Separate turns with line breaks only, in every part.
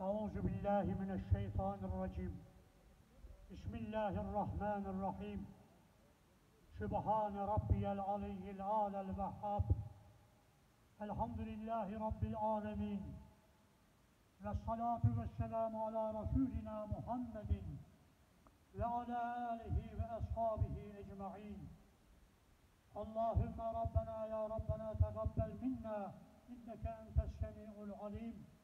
أعوذ بالله من الشيطان الرجيم. بسم الله الرحمن الرحيم. سبحان ربي العلي الأعلى الوهاب. الحمد لله رب العالمين. والصلاة والسلام على رسولنا محمد وعلى آله وأصحابه أجمعين. اللهم ربنا يا ربنا تقبل منا إنك أنت السميع العليم.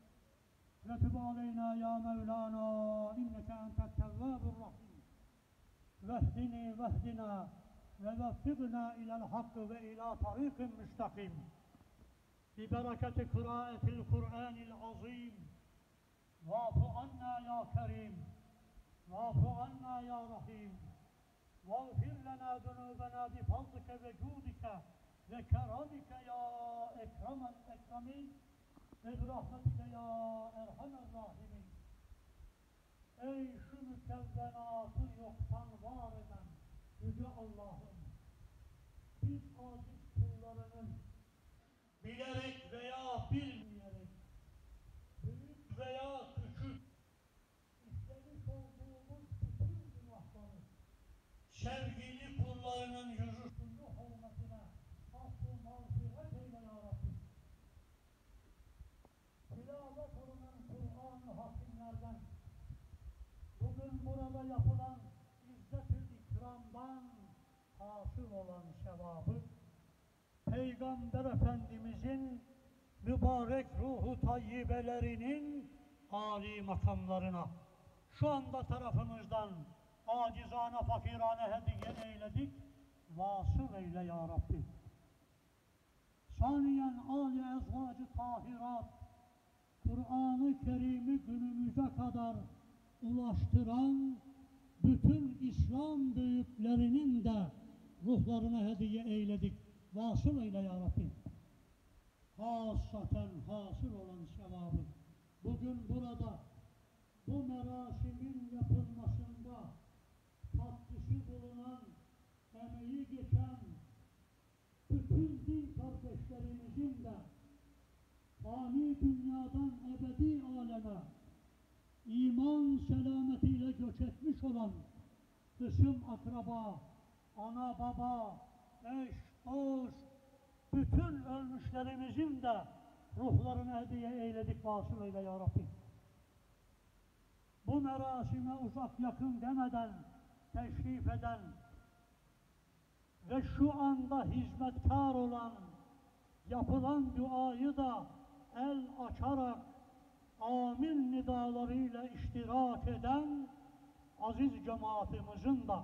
وتب علينا يا مولانا إنك أنت التواب الرحيم. واهدني واهدنا ووفقنا إلى الحق وإلى طريق مستقيم. ببركة قراءة القرآن العظيم. واعف عنا يا كريم. واعف عنا يا رحيم. واغفر لنا ذنوبنا بفضلك وجودك وكرمك يا أكرم الأكرمين ve rahmetine ya erhamer rahimin. Ey şu mükevvenatı yoktan var eden Yüce Allah'ı yapılan İzzet-ül İkram'dan hasıl olan sevabı Peygamber Efendimizin mübarek ruhu tayyibelerinin âli makamlarına şu anda tarafımızdan acizane fakirane hediye eyledik. Vasıl eyle ya Rabbi. Saniyen âli ezvacı tahirat Kur'an-ı Kerim'i günümüze kadar ulaştıran bütün İslam büyüklerinin de ruhlarına hediye eyledik. Vasıl eyle ya Rabbi. Hasaten hasıl olan sevabı. Bugün burada bu merasimin yapılmasında katkısı bulunan, emeği geçen bütün din kardeşlerimizin de fani dünyadan ebedi aleme iman selametiyle göç etmiş olan kısım akraba, ana baba, eş, dost, bütün ölmüşlerimizin de ruhlarını hediye eyledik vasıl eyle ya Rabbi. Bu merasime uzak yakın demeden teşrif eden ve şu anda hizmetkar olan yapılan duayı da el açarak amin nidalarıyla iştirak eden aziz cemaatimizin de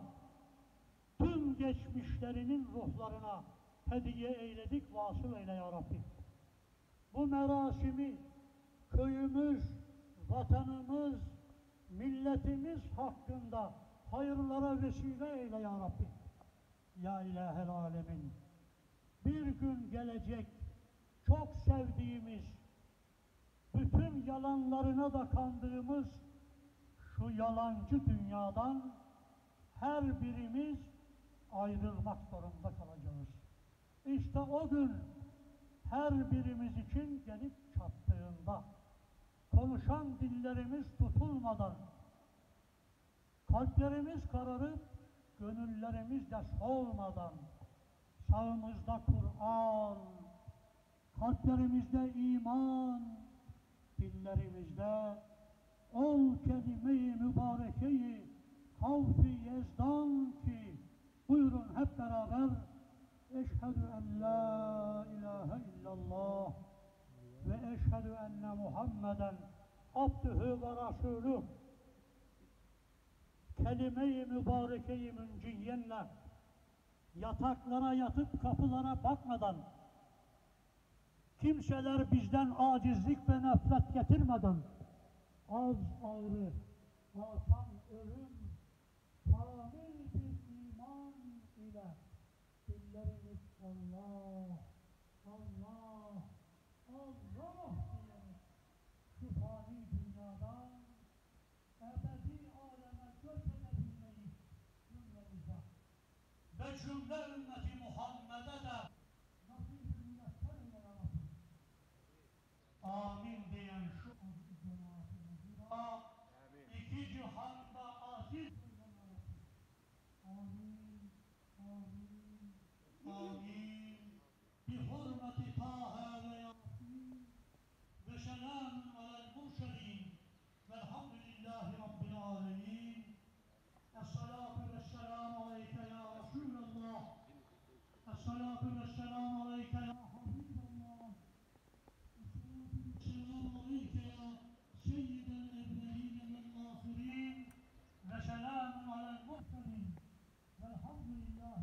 tüm geçmişlerinin ruhlarına hediye eyledik, vasıl eyle ya. Bu merasimi köyümüz, vatanımız, milletimiz hakkında hayırlara vesile eyle ya Rabbi. Ya ilahel alemin. Bir gün gelecek çok sevdiğimiz, bütün yalanlarına da kandığımız şu yalancı dünyadan her birimiz ayrılmak zorunda kalacağız. İşte o gün her birimiz için gelip çattığında konuşan dillerimiz tutulmadan kalplerimiz kararıp gönüllerimiz de solmadan sağımızda Kur'an kalplerimizde iman dillerimizde ol kelime-i mübarekeyi havfi yezdan ki buyurun hep beraber. Eşhedü en la ilahe illallah ve eşhedü enne Muhammeden abdühü ve rasulüh kelime-i mübarekeyi münciyenle yataklara yatıp kapılara bakmadan kimseler bizden acizlik ve nefret getirmeden az ağrı, artan ölüm, kamil bir iman ile dillerimiz Allah, طه وياسين وسلام على المرسلين والحمد لله رب العالمين الصلاة والسلام عليك يا رسول الله الصلاة والسلام عليك يا حبيب الله السلام عليك يا سيد الأولين والآخرين وسلام على المرسلين والحمد لله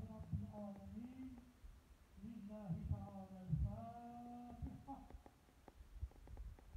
Allah,